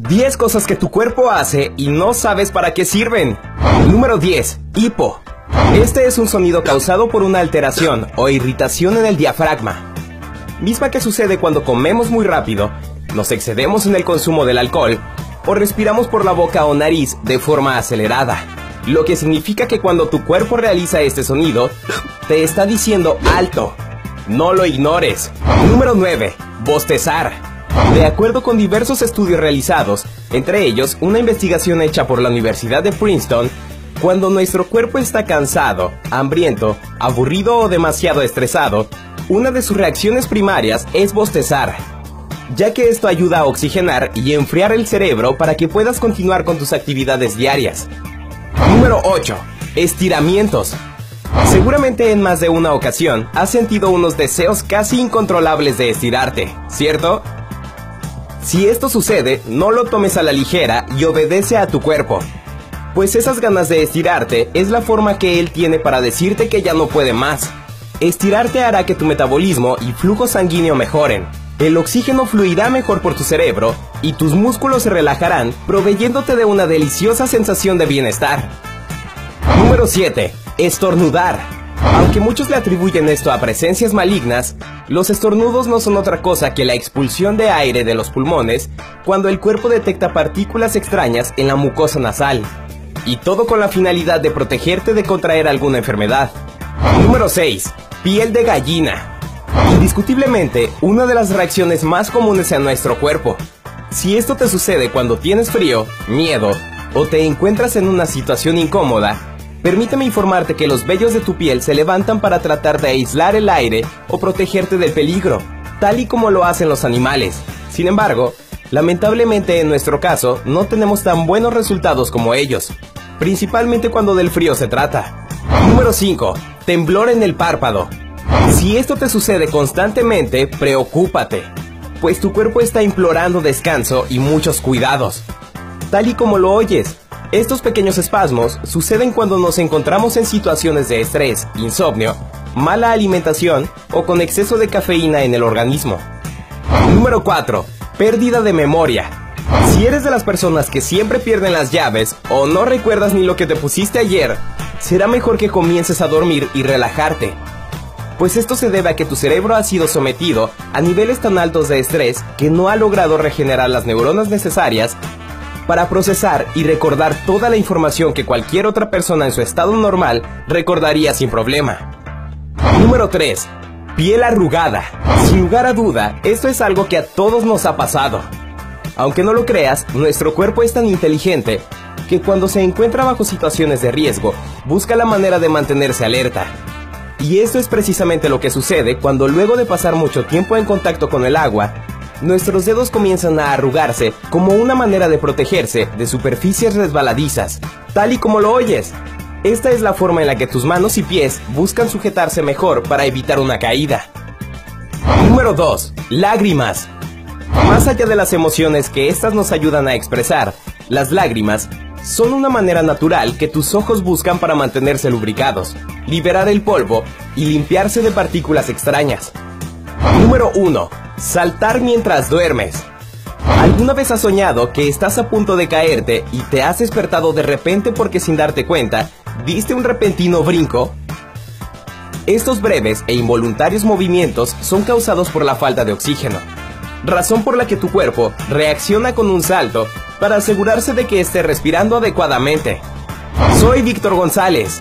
10 cosas que tu cuerpo hace y no sabes para qué sirven. Número 10. Hipo. Este es un sonido causado por una alteración o irritación en el diafragma, misma que sucede cuando comemos muy rápido, nos excedemos en el consumo del alcohol o respiramos por la boca o nariz de forma acelerada. Lo que significa que cuando tu cuerpo realiza este sonido, te está diciendo alto. No lo ignores. Número 9. Bostezar. De acuerdo con diversos estudios realizados, entre ellos una investigación hecha por la Universidad de Princeton, cuando nuestro cuerpo está cansado, hambriento, aburrido o demasiado estresado, una de sus reacciones primarias es bostezar, ya que esto ayuda a oxigenar y enfriar el cerebro para que puedas continuar con tus actividades diarias. Número 8. Estiramientos. Seguramente en más de una ocasión has sentido unos deseos casi incontrolables de estirarte, ¿cierto? Si esto sucede, no lo tomes a la ligera y obedece a tu cuerpo. Pues esas ganas de estirarte es la forma que él tiene para decirte que ya no puede más. Estirarte hará que tu metabolismo y flujo sanguíneo mejoren. El oxígeno fluirá mejor por tu cerebro y tus músculos se relajarán, proveyéndote de una deliciosa sensación de bienestar. Número 7. Estornudar. Aunque muchos le atribuyen esto a presencias malignas, los estornudos no son otra cosa que la expulsión de aire de los pulmones cuando el cuerpo detecta partículas extrañas en la mucosa nasal. Y todo con la finalidad de protegerte de contraer alguna enfermedad. Número 6. Piel de gallina. Indiscutiblemente, una de las reacciones más comunes en nuestro cuerpo. Si esto te sucede cuando tienes frío, miedo o te encuentras en una situación incómoda, Permíteme informarte que los vellos de tu piel se levantan para tratar de aislar el aire o protegerte del peligro, tal y como lo hacen los animales. Sin embargo, lamentablemente en nuestro caso no tenemos tan buenos resultados como ellos, principalmente cuando del frío se trata. Número 5. Temblor en el párpado. Si esto te sucede constantemente, preocúpate, pues tu cuerpo está implorando descanso y muchos cuidados. Tal y como lo oyes, estos pequeños espasmos suceden cuando nos encontramos en situaciones de estrés, insomnio, mala alimentación o con exceso de cafeína en el organismo. Número 4. Pérdida de memoria. Si eres de las personas que siempre pierden las llaves o no recuerdas ni lo que te pusiste ayer, será mejor que comiences a dormir y relajarte. Pues esto se debe a que tu cerebro ha sido sometido a niveles tan altos de estrés que no ha logrado regenerar las neuronas necesarias para procesar y recordar toda la información que cualquier otra persona en su estado normal recordaría sin problema. Número 3. Piel arrugada. Sin lugar a duda, esto es algo que a todos nos ha pasado. Aunque no lo creas, nuestro cuerpo es tan inteligente que cuando se encuentra bajo situaciones de riesgo, busca la manera de mantenerse alerta. Y esto es precisamente lo que sucede cuando luego de pasar mucho tiempo en contacto con el agua, nuestros dedos comienzan a arrugarse como una manera de protegerse de superficies resbaladizas, tal y como lo oyes. Esta es la forma en la que tus manos y pies buscan sujetarse mejor para evitar una caída. Número 2. Lágrimas. Más allá de las emociones que estas nos ayudan a expresar, las lágrimas son una manera natural que tus ojos buscan para mantenerse lubricados, liberar el polvo y limpiarse de partículas extrañas. Número 1. Saltar mientras duermes. ¿Alguna vez has soñado que estás a punto de caerte y te has despertado de repente porque sin darte cuenta, diste un repentino brinco? Estos breves e involuntarios movimientos son causados por la falta de oxígeno, razón por la que tu cuerpo reacciona con un salto para asegurarse de que esté respirando adecuadamente. Soy Víctor González